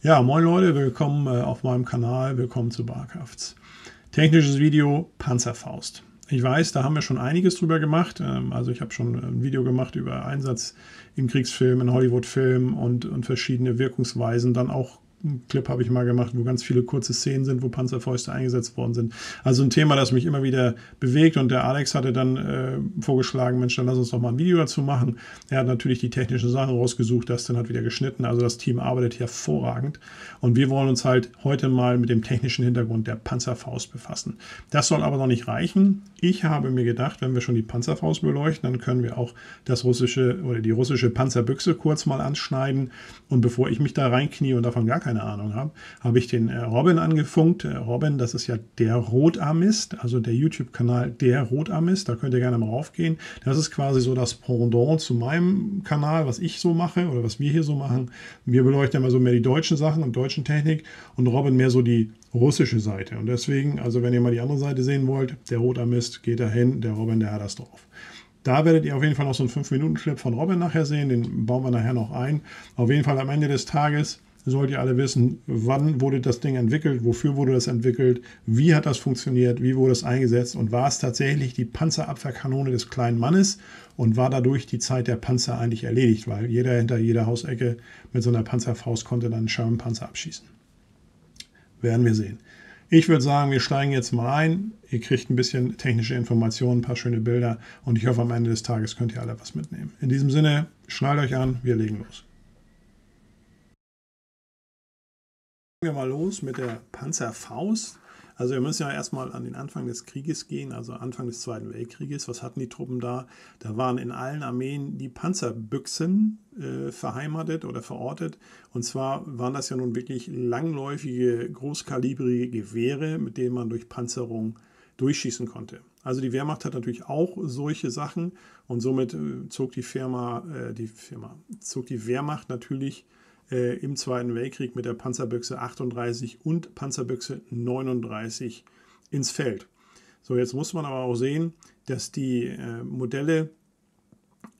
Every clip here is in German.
Ja, moin Leute, willkommen äh, auf meinem Kanal, willkommen zu Barkrafts. Technisches Video Panzerfaust. Ich weiß, da haben wir schon einiges drüber gemacht. Ähm, also ich habe schon ein Video gemacht über Einsatz in Kriegsfilmen, in Hollywoodfilmen und, und verschiedene Wirkungsweisen. Dann auch Clip habe ich mal gemacht, wo ganz viele kurze Szenen sind, wo Panzerfäuste eingesetzt worden sind. Also ein Thema, das mich immer wieder bewegt und der Alex hatte dann äh, vorgeschlagen, Mensch, dann lass uns doch mal ein Video dazu machen. Er hat natürlich die technischen Sachen rausgesucht, das dann hat wieder geschnitten. Also das Team arbeitet hervorragend und wir wollen uns halt heute mal mit dem technischen Hintergrund der Panzerfaust befassen. Das soll aber noch nicht reichen. Ich habe mir gedacht, wenn wir schon die Panzerfaust beleuchten, dann können wir auch das russische oder die russische Panzerbüchse kurz mal anschneiden und bevor ich mich da reinknie und davon gar keine Ahnung habe, habe ich den äh, Robin angefunkt. Äh, Robin, das ist ja der Rotarmist, also der YouTube-Kanal Der Rotarmist. Da könnt ihr gerne mal raufgehen. Das ist quasi so das Pendant zu meinem Kanal, was ich so mache oder was wir hier so machen. Wir beleuchten immer so mehr die deutschen Sachen und deutschen Technik und Robin mehr so die russische Seite. Und deswegen, also wenn ihr mal die andere Seite sehen wollt, der Rotarmist geht dahin, der Robin, der hat das drauf. Da werdet ihr auf jeden Fall noch so einen 5-Minuten-Clip von Robin nachher sehen, den bauen wir nachher noch ein. Auf jeden Fall am Ende des Tages sollt ihr alle wissen, wann wurde das Ding entwickelt, wofür wurde das entwickelt, wie hat das funktioniert, wie wurde es eingesetzt und war es tatsächlich die Panzerabwehrkanone des kleinen Mannes und war dadurch die Zeit der Panzer eigentlich erledigt, weil jeder hinter jeder Hausecke mit so einer Panzerfaust konnte dann einen Schermenpanzer abschießen. Werden wir sehen. Ich würde sagen, wir steigen jetzt mal ein. Ihr kriegt ein bisschen technische Informationen, ein paar schöne Bilder und ich hoffe, am Ende des Tages könnt ihr alle was mitnehmen. In diesem Sinne, schnallt euch an, wir legen los. Wir mal los mit der Panzerfaust. Also wir müssen ja erstmal an den Anfang des Krieges gehen, also Anfang des Zweiten Weltkrieges. Was hatten die Truppen da? Da waren in allen Armeen die Panzerbüchsen äh, verheimatet oder verortet. Und zwar waren das ja nun wirklich langläufige, großkalibrige Gewehre, mit denen man durch Panzerung durchschießen konnte. Also die Wehrmacht hat natürlich auch solche Sachen und somit äh, zog die Firma, äh, die Firma, zog die Wehrmacht natürlich äh, im Zweiten Weltkrieg mit der Panzerbüchse 38 und Panzerbüchse 39 ins Feld. So, jetzt muss man aber auch sehen, dass die äh, Modelle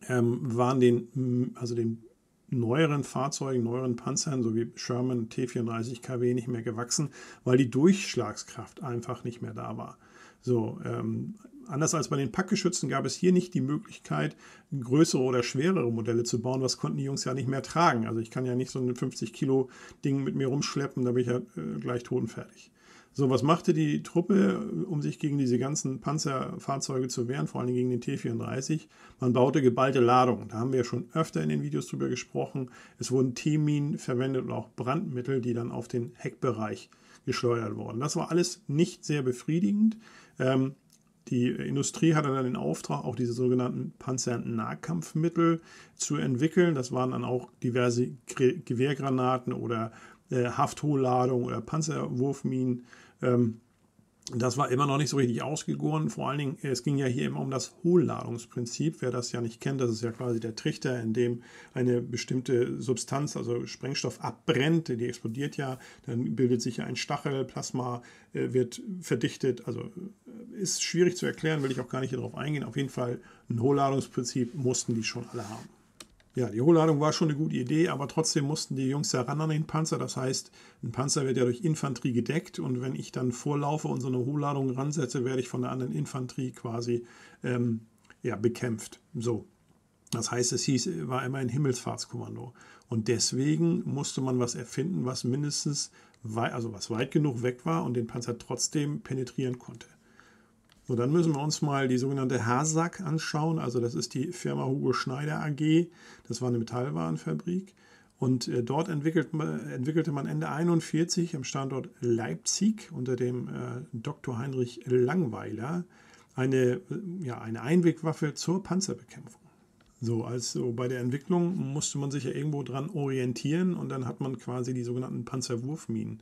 ähm, waren den, also den neueren Fahrzeugen, neueren Panzern, so wie Sherman T34 KW, nicht mehr gewachsen, weil die Durchschlagskraft einfach nicht mehr da war. So, ähm, Anders als bei den Packgeschützen gab es hier nicht die Möglichkeit, größere oder schwerere Modelle zu bauen. Was konnten die Jungs ja nicht mehr tragen? Also ich kann ja nicht so ein 50 Kilo Ding mit mir rumschleppen, da bin ich ja äh, gleich totenfertig. So, was machte die Truppe, um sich gegen diese ganzen Panzerfahrzeuge zu wehren, vor allem gegen den T-34? Man baute geballte Ladungen. Da haben wir ja schon öfter in den Videos drüber gesprochen. Es wurden T-Minen verwendet und auch Brandmittel, die dann auf den Heckbereich geschleudert wurden. Das war alles nicht sehr befriedigend. Ähm, die Industrie hatte dann den Auftrag, auch diese sogenannten Panzernahkampfmittel zu entwickeln. Das waren dann auch diverse Gewehrgranaten oder äh, Hafthohlladungen oder Panzerwurfminen. Ähm, das war immer noch nicht so richtig ausgegoren. Vor allen Dingen, es ging ja hier immer um das Hohlladungsprinzip. Wer das ja nicht kennt, das ist ja quasi der Trichter, in dem eine bestimmte Substanz, also Sprengstoff, abbrennt. Die explodiert ja, dann bildet sich ja ein Stachel, Plasma äh, wird verdichtet. Also äh, ist schwierig zu erklären, will ich auch gar nicht darauf eingehen. Auf jeden Fall ein Hohlladungsprinzip mussten die schon alle haben. Ja, die Hohlladung war schon eine gute Idee, aber trotzdem mussten die Jungs ja ran an den Panzer. Das heißt, ein Panzer wird ja durch Infanterie gedeckt und wenn ich dann vorlaufe und so eine Hohlladung ransetze, werde ich von der anderen Infanterie quasi ähm, ja, bekämpft. So. Das heißt, es hieß, war immer ein Himmelsfahrtskommando. Und deswegen musste man was erfinden, was mindestens weit, also was weit genug weg war und den Panzer trotzdem penetrieren konnte. So, dann müssen wir uns mal die sogenannte HASAG anschauen. Also das ist die Firma Hugo Schneider AG. Das war eine Metallwarenfabrik. Und äh, dort entwickelt, entwickelte man Ende 41 am Standort Leipzig unter dem äh, Dr. Heinrich Langweiler eine, äh, ja, eine Einwegwaffe zur Panzerbekämpfung. So, also bei der Entwicklung musste man sich ja irgendwo dran orientieren und dann hat man quasi die sogenannten Panzerwurfminen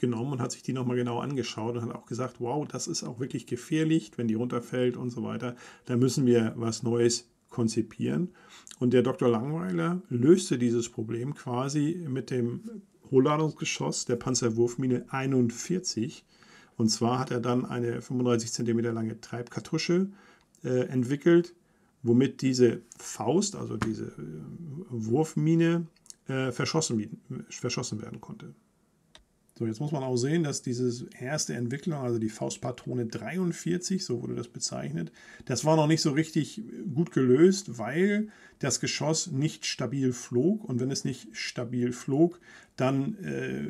genommen und hat sich die nochmal genau angeschaut und hat auch gesagt, wow, das ist auch wirklich gefährlich, wenn die runterfällt und so weiter. Da müssen wir was Neues konzipieren. Und der Dr. Langweiler löste dieses Problem quasi mit dem Hochladungsgeschoss der Panzerwurfmine 41. Und zwar hat er dann eine 35 cm lange Treibkartusche äh, entwickelt, womit diese Faust, also diese äh, Wurfmine, äh, verschossen, verschossen werden konnte. So, jetzt muss man auch sehen, dass diese erste Entwicklung, also die Faustpatrone 43, so wurde das bezeichnet, das war noch nicht so richtig gut gelöst, weil das Geschoss nicht stabil flog. Und wenn es nicht stabil flog, dann äh,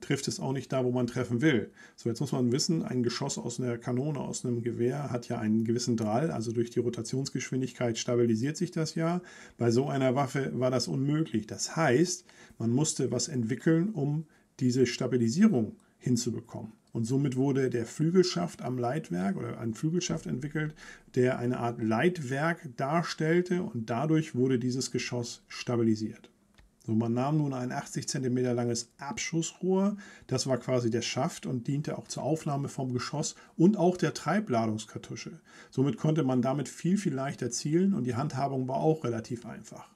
trifft es auch nicht da, wo man treffen will. So, jetzt muss man wissen, ein Geschoss aus einer Kanone, aus einem Gewehr hat ja einen gewissen Drall, also durch die Rotationsgeschwindigkeit stabilisiert sich das ja. Bei so einer Waffe war das unmöglich. Das heißt, man musste was entwickeln, um diese Stabilisierung hinzubekommen. Und somit wurde der Flügelschaft am Leitwerk oder ein Flügelschaft entwickelt, der eine Art Leitwerk darstellte und dadurch wurde dieses Geschoss stabilisiert. So, man nahm nun ein 80 cm langes Abschussrohr, das war quasi der Schaft und diente auch zur Aufnahme vom Geschoss und auch der Treibladungskartusche. Somit konnte man damit viel, viel leichter zielen und die Handhabung war auch relativ einfach.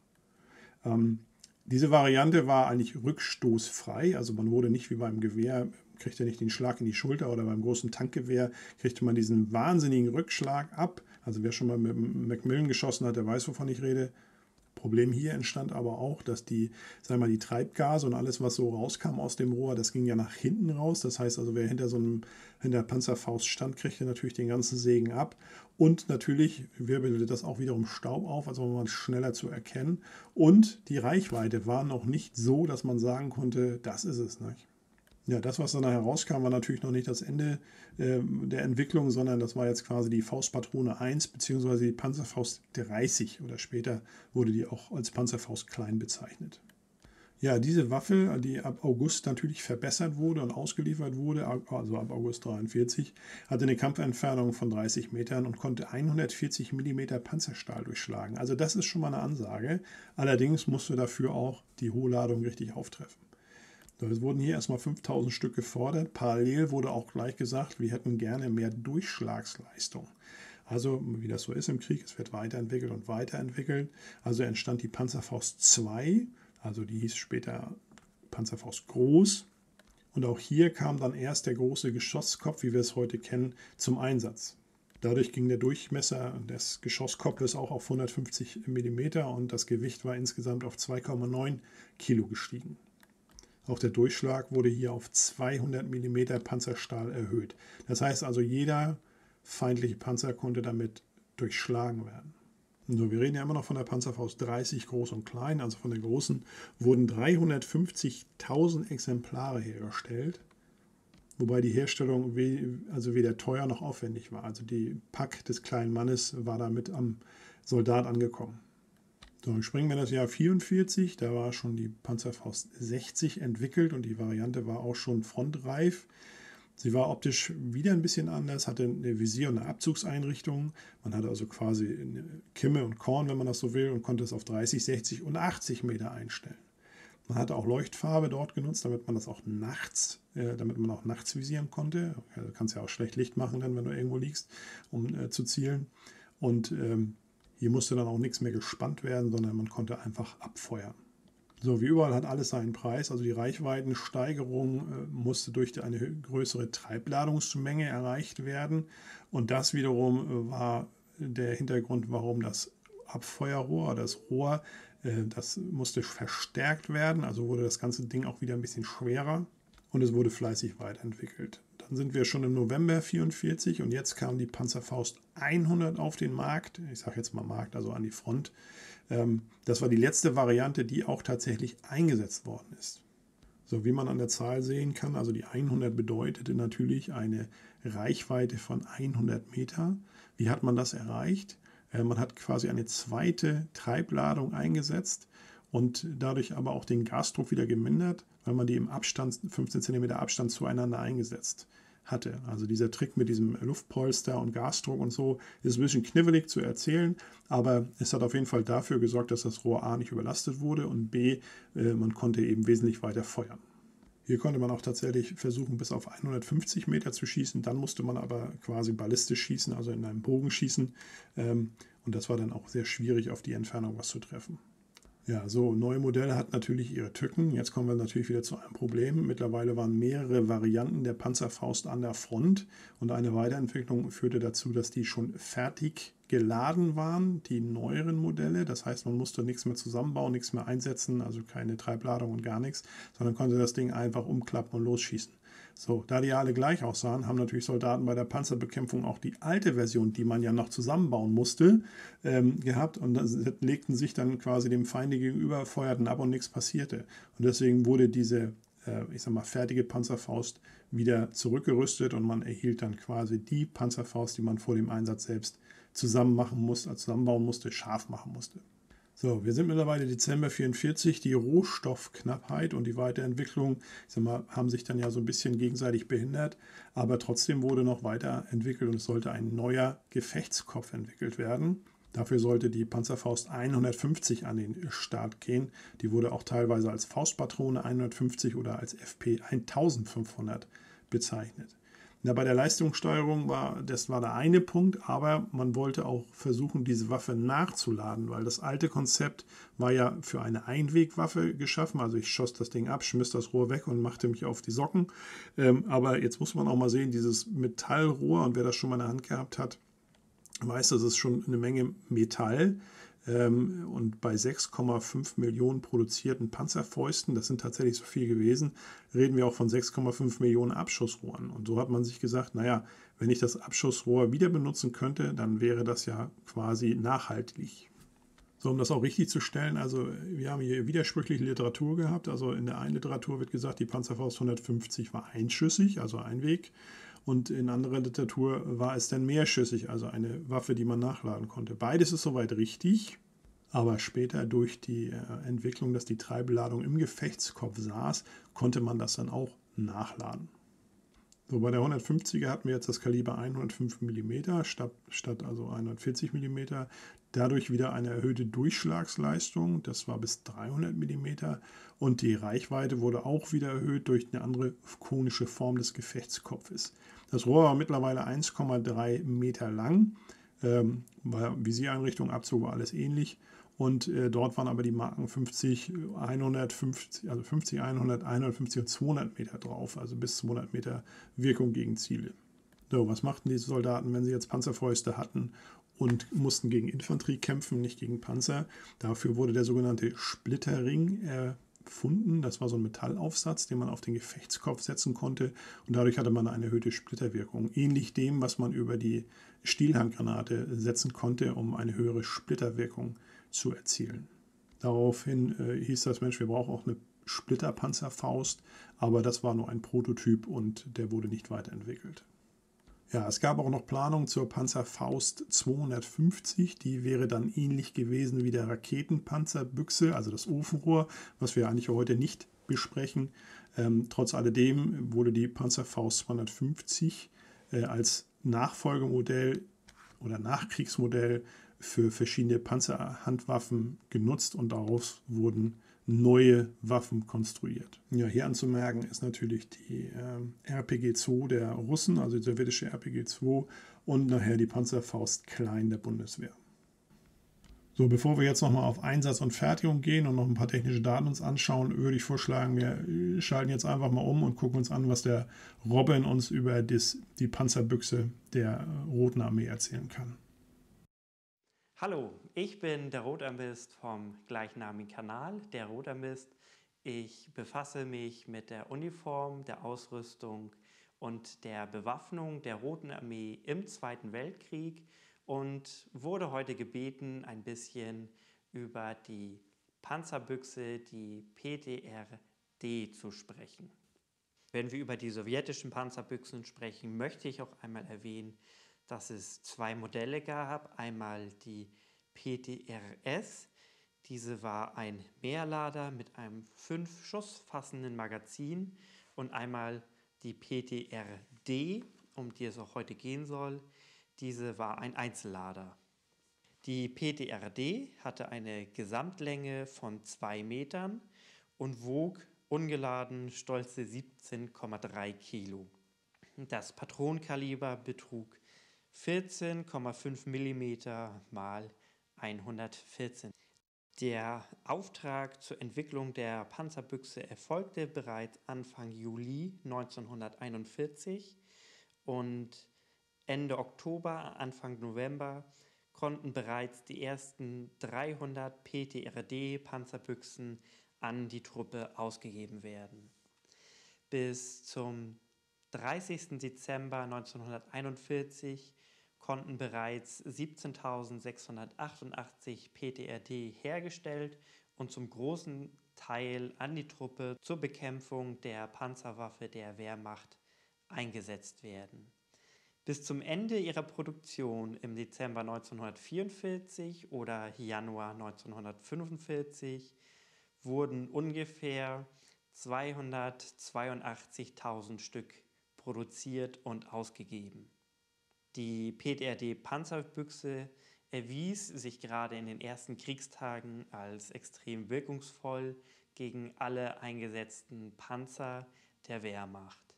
Ähm, diese Variante war eigentlich rückstoßfrei, also man wurde nicht wie beim Gewehr, kriegte nicht den Schlag in die Schulter oder beim großen Tankgewehr kriegte man diesen wahnsinnigen Rückschlag ab. Also wer schon mal mit Macmillan geschossen hat, der weiß, wovon ich rede. Problem hier entstand aber auch, dass die, sagen mal, die Treibgase und alles, was so rauskam aus dem Rohr, das ging ja nach hinten raus. Das heißt also, wer hinter so einem hinter Panzerfaust stand, kriegte natürlich den ganzen Segen ab. Und natürlich wirbelte das auch wiederum Staub auf, also war man schneller zu erkennen. Und die Reichweite war noch nicht so, dass man sagen konnte, das ist es. Nicht? Ja, das, was dann herauskam, war natürlich noch nicht das Ende äh, der Entwicklung, sondern das war jetzt quasi die Faustpatrone 1 bzw. die Panzerfaust 30 oder später wurde die auch als Panzerfaust klein bezeichnet. Ja, diese Waffe, die ab August natürlich verbessert wurde und ausgeliefert wurde, also ab August 43, hatte eine Kampfentfernung von 30 Metern und konnte 140 mm Panzerstahl durchschlagen. Also das ist schon mal eine Ansage. Allerdings musste dafür auch die Hohlladung richtig auftreffen. Es wurden hier erstmal 5000 Stück gefordert. Parallel wurde auch gleich gesagt, wir hätten gerne mehr Durchschlagsleistung. Also, wie das so ist im Krieg, es wird weiterentwickelt und weiterentwickelt. Also entstand die Panzerfaust 2, also die hieß später Panzerfaust Groß. Und auch hier kam dann erst der große Geschosskopf, wie wir es heute kennen, zum Einsatz. Dadurch ging der Durchmesser des Geschosskopfes auch auf 150 mm und das Gewicht war insgesamt auf 2,9 Kilo gestiegen. Auch der Durchschlag wurde hier auf 200 mm Panzerstahl erhöht. Das heißt also, jeder feindliche Panzer konnte damit durchschlagen werden. So, wir reden ja immer noch von der Panzerfaust 30 groß und klein, also von der großen wurden 350.000 Exemplare hergestellt, wobei die Herstellung also weder teuer noch aufwendig war. Also die Pack des kleinen Mannes war damit am Soldat angekommen. So, springen wir das Jahr 44, da war schon die Panzerfaust 60 entwickelt und die Variante war auch schon frontreif. Sie war optisch wieder ein bisschen anders, hatte eine Visier- und eine Abzugseinrichtung. Man hatte also quasi eine Kimme und Korn, wenn man das so will, und konnte es auf 30, 60 und 80 Meter einstellen. Man hatte auch Leuchtfarbe dort genutzt, damit man das auch nachts, äh, damit man auch nachts visieren konnte. Du kannst ja auch schlecht Licht machen, dann, wenn du irgendwo liegst, um äh, zu zielen. Und ähm, hier musste dann auch nichts mehr gespannt werden, sondern man konnte einfach abfeuern. So, wie überall hat alles seinen Preis. Also die Reichweitensteigerung äh, musste durch eine größere Treibladungsmenge erreicht werden. Und das wiederum äh, war der Hintergrund, warum das Abfeuerrohr, das Rohr, äh, das musste verstärkt werden. Also wurde das ganze Ding auch wieder ein bisschen schwerer und es wurde fleißig weiterentwickelt. Dann sind wir schon im November 44 und jetzt kam die Panzerfaust 100 auf den Markt. Ich sage jetzt mal Markt, also an die Front. Ähm, das war die letzte Variante, die auch tatsächlich eingesetzt worden ist. So wie man an der Zahl sehen kann, also die 100 bedeutete natürlich eine Reichweite von 100 Meter. Wie hat man das erreicht? Äh, man hat quasi eine zweite Treibladung eingesetzt und dadurch aber auch den Gasdruck wieder gemindert, weil man die im Abstand, 15 cm Abstand zueinander eingesetzt hatte. Also dieser Trick mit diesem Luftpolster und Gasdruck und so ist ein bisschen knifflig zu erzählen, aber es hat auf jeden Fall dafür gesorgt, dass das Rohr A nicht überlastet wurde und B, äh, man konnte eben wesentlich weiter feuern. Hier konnte man auch tatsächlich versuchen, bis auf 150 Meter zu schießen. Dann musste man aber quasi ballistisch schießen, also in einem Bogen schießen. Ähm, und das war dann auch sehr schwierig, auf die Entfernung was zu treffen. Ja, so neue Modelle hat natürlich ihre Tücken. Jetzt kommen wir natürlich wieder zu einem Problem. Mittlerweile waren mehrere Varianten der Panzerfaust an der Front und eine Weiterentwicklung führte dazu, dass die schon fertig geladen waren, die neueren Modelle. Das heißt, man musste nichts mehr zusammenbauen, nichts mehr einsetzen, also keine Treibladung und gar nichts, sondern konnte das Ding einfach umklappen und losschießen. So, da die alle gleich aussahen, haben natürlich Soldaten bei der Panzerbekämpfung auch die alte Version, die man ja noch zusammenbauen musste, ähm, gehabt und legten sich dann quasi dem Feinde gegenüber, feuerten ab und nichts passierte. Und deswegen wurde diese, äh, ich sag mal, fertige Panzerfaust wieder zurückgerüstet und man erhielt dann quasi die Panzerfaust, die man vor dem Einsatz selbst zusammen machen musste, zusammenbauen musste, scharf machen musste. So, wir sind mittlerweile Dezember 44. Die Rohstoffknappheit und die Weiterentwicklung mal, haben sich dann ja so ein bisschen gegenseitig behindert, aber trotzdem wurde noch weiterentwickelt und es sollte ein neuer Gefechtskopf entwickelt werden. Dafür sollte die Panzerfaust 150 an den Start gehen. Die wurde auch teilweise als Faustpatrone 150 oder als FP 1500 bezeichnet. Ja, bei der Leistungssteuerung war das war der eine Punkt, aber man wollte auch versuchen, diese Waffe nachzuladen, weil das alte Konzept war ja für eine Einwegwaffe geschaffen. Also ich schoss das Ding ab, schmiss das Rohr weg und machte mich auf die Socken. Ähm, aber jetzt muss man auch mal sehen, dieses Metallrohr und wer das schon mal in der Hand gehabt hat, weiß, das ist schon eine Menge Metall. Ähm, und bei 6,5 Millionen produzierten Panzerfäusten, das sind tatsächlich so viel gewesen, reden wir auch von 6,5 Millionen Abschussrohren. Und so hat man sich gesagt, naja, wenn ich das Abschussrohr wieder benutzen könnte, dann wäre das ja quasi nachhaltig. So, um das auch richtig zu stellen, also wir haben hier widersprüchliche Literatur gehabt. Also in der einen Literatur wird gesagt, die Panzerfaust 150 war einschüssig, also Einweg. Und in anderer Literatur war es dann mehrschüssig, also eine Waffe, die man nachladen konnte. Beides ist soweit richtig, aber später durch die äh, Entwicklung, dass die Treibladung im Gefechtskopf saß, konnte man das dann auch nachladen. So, bei der 150er hatten wir jetzt das Kaliber 105 mm statt, statt also 140 mm. Dadurch wieder eine erhöhte Durchschlagsleistung, das war bis 300 mm. Und die Reichweite wurde auch wieder erhöht durch eine andere konische Form des Gefechtskopfes. Das Rohr war mittlerweile 1,3 Meter lang. Ähm, bei Visiereinrichtung, Abzug war alles ähnlich. Und äh, dort waren aber die Marken 50, 150, also 50, 100, 150 und 200 Meter drauf, also bis 200 Meter Wirkung gegen Ziele. So, was machten diese Soldaten, wenn sie jetzt Panzerfäuste hatten und mussten gegen Infanterie kämpfen, nicht gegen Panzer? Dafür wurde der sogenannte Splitterring erfunden. Das war so ein Metallaufsatz, den man auf den Gefechtskopf setzen konnte und dadurch hatte man eine erhöhte Splitterwirkung. Ähnlich dem, was man über die Stielhandgranate setzen konnte, um eine höhere Splitterwirkung zu erzielen. Daraufhin äh, hieß das, Mensch, wir brauchen auch eine Splitterpanzerfaust, aber das war nur ein Prototyp und der wurde nicht weiterentwickelt. Ja, es gab auch noch Planungen zur Panzerfaust 250. Die wäre dann ähnlich gewesen wie der Raketenpanzerbüchse, also das Ofenrohr, was wir eigentlich heute nicht besprechen. Ähm, trotz alledem wurde die Panzerfaust 250 äh, als Nachfolgemodell oder Nachkriegsmodell für verschiedene Panzerhandwaffen genutzt und daraus wurden neue Waffen konstruiert. Ja, hier anzumerken ist natürlich die äh, RPG-2 der Russen, also die sowjetische RPG-2 und nachher die Panzerfaust Klein der Bundeswehr. So, bevor wir jetzt nochmal auf Einsatz und Fertigung gehen und noch ein paar technische Daten uns anschauen, würde ich vorschlagen, wir schalten jetzt einfach mal um und gucken uns an, was der Robin uns über das, die Panzerbüchse der Roten Armee erzählen kann. Hallo, ich bin der Rotarmist vom gleichnamigen Kanal, der Rotarmist. Ich befasse mich mit der Uniform, der Ausrüstung und der Bewaffnung der Roten Armee im Zweiten Weltkrieg und wurde heute gebeten, ein bisschen über die Panzerbüchse, die PTRD, zu sprechen. Wenn wir über die sowjetischen Panzerbüchsen sprechen, möchte ich auch einmal erwähnen, dass es zwei Modelle gab. Einmal die PTRS. Diese war ein Mehrlader mit einem 5 Schuss fassenden Magazin und einmal die PTRD, um die es auch heute gehen soll. Diese war ein Einzellader. Die PTRD hatte eine Gesamtlänge von 2 Metern und wog ungeladen stolze 17,3 Kilo. Das Patronenkaliber betrug 14,5 mm mal 114. Der Auftrag zur Entwicklung der Panzerbüchse erfolgte bereits Anfang Juli 1941 und Ende Oktober, Anfang November konnten bereits die ersten 300 PTRD-Panzerbüchsen an die Truppe ausgegeben werden. Bis zum 30. Dezember 1941 konnten bereits 17.688 PTRD hergestellt und zum großen Teil an die Truppe zur Bekämpfung der Panzerwaffe der Wehrmacht eingesetzt werden. Bis zum Ende ihrer Produktion im Dezember 1944 oder Januar 1945 wurden ungefähr 282.000 Stück produziert und ausgegeben. Die PTRD-Panzerbüchse erwies sich gerade in den ersten Kriegstagen als extrem wirkungsvoll gegen alle eingesetzten Panzer der Wehrmacht.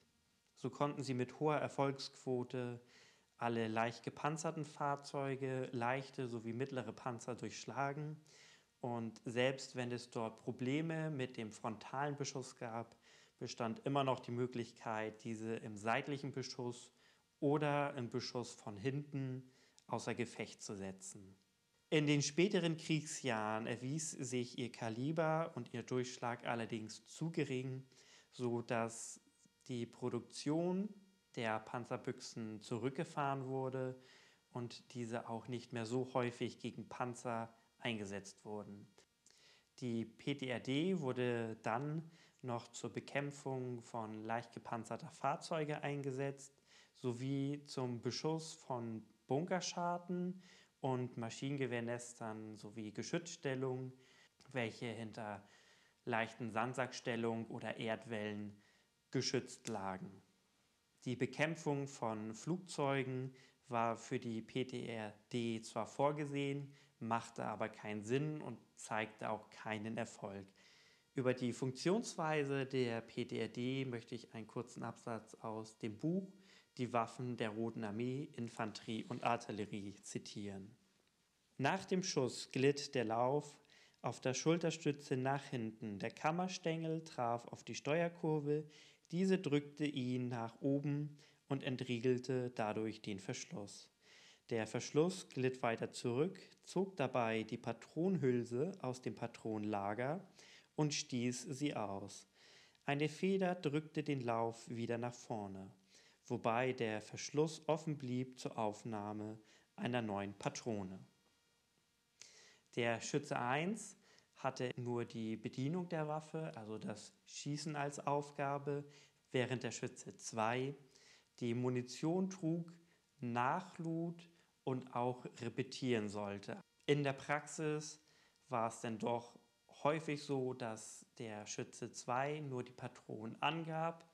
So konnten sie mit hoher Erfolgsquote alle leicht gepanzerten Fahrzeuge, leichte sowie mittlere Panzer durchschlagen. Und selbst wenn es dort Probleme mit dem frontalen Beschuss gab, bestand immer noch die Möglichkeit, diese im seitlichen Beschuss oder im Beschuss von hinten außer Gefecht zu setzen. In den späteren Kriegsjahren erwies sich ihr Kaliber und ihr Durchschlag allerdings zu gering, so dass die Produktion der Panzerbüchsen zurückgefahren wurde und diese auch nicht mehr so häufig gegen Panzer eingesetzt wurden. Die PTRD wurde dann noch zur Bekämpfung von leicht gepanzerter Fahrzeuge eingesetzt sowie zum Beschuss von Bunkerscharten und Maschinengewehrnestern sowie Geschützstellungen, welche hinter leichten Sandsackstellungen oder Erdwellen geschützt lagen. Die Bekämpfung von Flugzeugen war für die PTRD zwar vorgesehen, machte aber keinen Sinn und zeigte auch keinen Erfolg. Über die Funktionsweise der PTRD möchte ich einen kurzen Absatz aus dem Buch Die Waffen der Roten Armee, Infanterie und Artillerie zitieren. Nach dem Schuss glitt der Lauf auf der Schulterstütze nach hinten. Der Kammerstängel traf auf die Steuerkurve, diese drückte ihn nach oben und entriegelte dadurch den Verschluss. Der Verschluss glitt weiter zurück, zog dabei die Patronhülse aus dem Patronlager und stieß sie aus. Eine Feder drückte den Lauf wieder nach vorne, wobei der Verschluss offen blieb zur Aufnahme einer neuen Patrone. Der Schütze 1 hatte nur die Bedienung der Waffe, also das Schießen als Aufgabe, während der Schütze 2 die Munition trug, nachlud und auch repetieren sollte. In der Praxis war es dann doch häufig so, dass der Schütze 2 nur die Patronen angab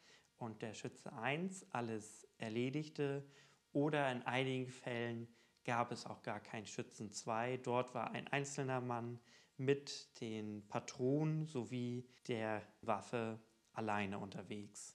und der Schütze 1 alles erledigte oder in einigen Fällen gab es auch gar keinen Schützen 2. Dort war ein einzelner Mann mit den Patronen sowie der Waffe alleine unterwegs.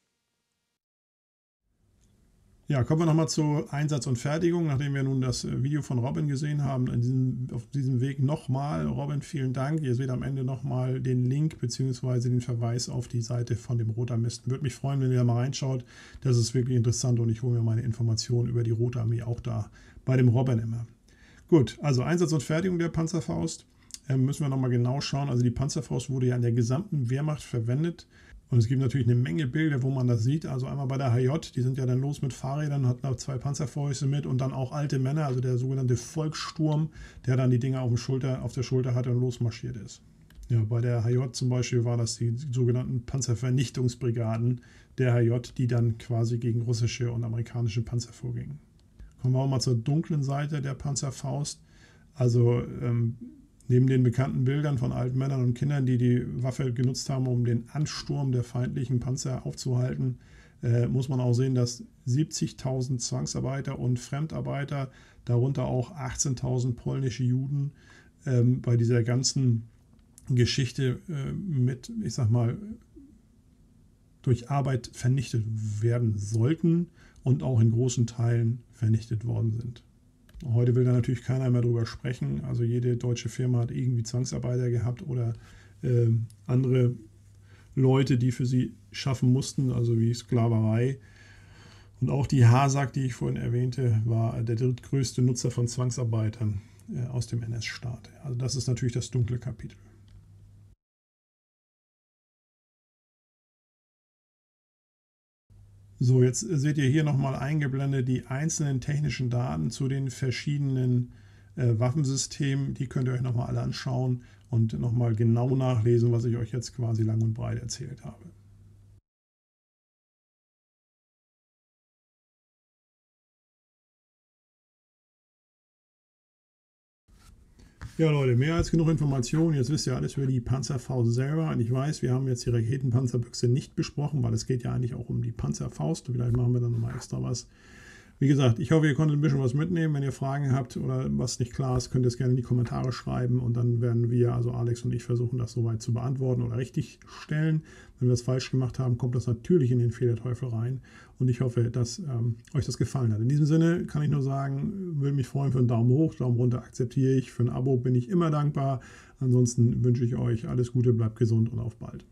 Ja, kommen wir nochmal zu Einsatz und Fertigung, nachdem wir nun das Video von Robin gesehen haben. Diesem, auf diesem Weg nochmal, Robin, vielen Dank. Ihr seht am Ende nochmal den Link bzw. den Verweis auf die Seite von dem Rotarmisten. Würde mich freuen, wenn ihr da mal reinschaut. Das ist wirklich interessant und ich hole mir meine Informationen über die Rote Armee auch da bei dem Robin immer. Gut, also Einsatz und Fertigung der Panzerfaust. Ähm, müssen wir nochmal genau schauen. Also die Panzerfaust wurde ja in der gesamten Wehrmacht verwendet. Und es gibt natürlich eine Menge Bilder, wo man das sieht. Also einmal bei der HJ, die sind ja dann los mit Fahrrädern, hatten auch zwei Panzerfäuste mit und dann auch alte Männer, also der sogenannte Volkssturm, der dann die Dinger auf, Schulter, auf der Schulter hatte und losmarschiert ist. Ja, bei der HJ zum Beispiel war das die sogenannten Panzervernichtungsbrigaden der HJ, die dann quasi gegen russische und amerikanische Panzer vorgingen. Kommen wir auch mal zur dunklen Seite der Panzerfaust. Also ähm, Neben den bekannten Bildern von alten Männern und Kindern, die die Waffe genutzt haben, um den Ansturm der feindlichen Panzer aufzuhalten, äh, muss man auch sehen, dass 70.000 Zwangsarbeiter und Fremdarbeiter, darunter auch 18.000 polnische Juden, ähm, bei dieser ganzen Geschichte äh, mit, ich sag mal, durch Arbeit vernichtet werden sollten und auch in großen Teilen vernichtet worden sind. Heute will da natürlich keiner mehr drüber sprechen. Also jede deutsche Firma hat irgendwie Zwangsarbeiter gehabt oder äh, andere Leute, die für sie schaffen mussten, also wie Sklaverei. Und auch die HASAG, die ich vorhin erwähnte, war der drittgrößte Nutzer von Zwangsarbeitern äh, aus dem NS-Staat. Also das ist natürlich das dunkle Kapitel. So, jetzt seht ihr hier nochmal eingeblendet die einzelnen technischen Daten zu den verschiedenen äh, Waffensystemen. Die könnt ihr euch nochmal alle anschauen und nochmal genau nachlesen, was ich euch jetzt quasi lang und breit erzählt habe. Ja, Leute, mehr als genug Informationen. Jetzt wisst ihr alles über die Panzerfaust selber. Und ich weiß, wir haben jetzt die Raketenpanzerbüchse nicht besprochen, weil es geht ja eigentlich auch um die Panzerfaust. Vielleicht machen wir dann nochmal extra was wie gesagt, ich hoffe, ihr konntet ein bisschen was mitnehmen. Wenn ihr Fragen habt oder was nicht klar ist, könnt ihr es gerne in die Kommentare schreiben und dann werden wir, also Alex und ich, versuchen, das soweit zu beantworten oder richtig stellen. Wenn wir es falsch gemacht haben, kommt das natürlich in den Fehlerteufel rein und ich hoffe, dass ähm, euch das gefallen hat. In diesem Sinne kann ich nur sagen, würde mich freuen für einen Daumen hoch, Daumen runter akzeptiere ich, für ein Abo bin ich immer dankbar. Ansonsten wünsche ich euch alles Gute, bleibt gesund und auf bald.